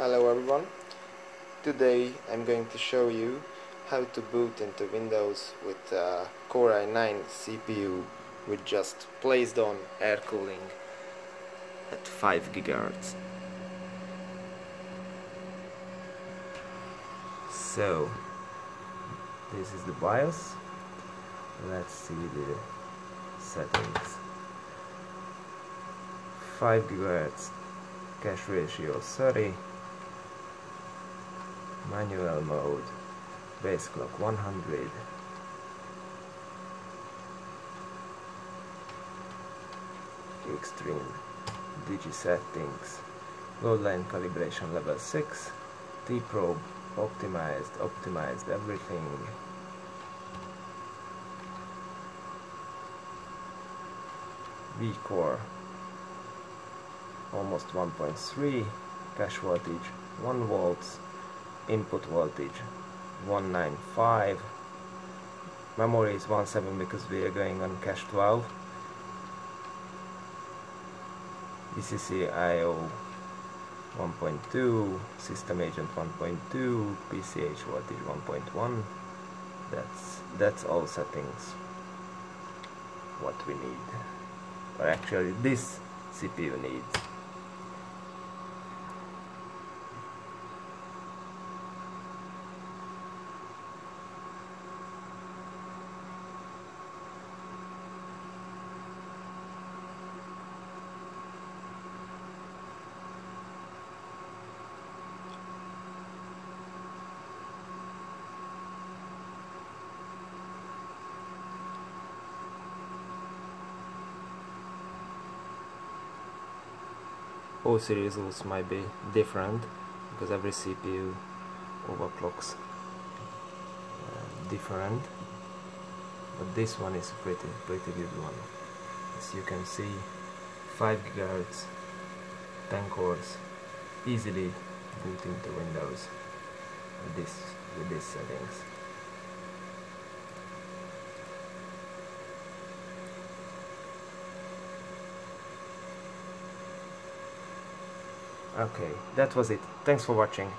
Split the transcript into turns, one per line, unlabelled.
Hello everyone. Today I'm going to show you how to boot into Windows with a Core i9 CPU with just placed on air cooling at 5 GHz. So this is the BIOS. Let's see the settings. 5 GHz cache ratio 30 manual mode base clock 100 extreme digi settings load line calibration level 6 T-probe optimized optimized everything. V-core almost 1.3 cache voltage 1 volts input voltage 195 memory is 17 because we are going on cache 12 VCC IO 1.2 system agent 1.2 PCH voltage 1.1 that's that's all settings what we need. Or actually this CPU needs OC results might be different because every CPU overclocks uh, different. But this one is pretty pretty good one. As you can see 5 gigahertz 10 cores easily boot into Windows with this with these settings Okay, that was it. Thanks for watching.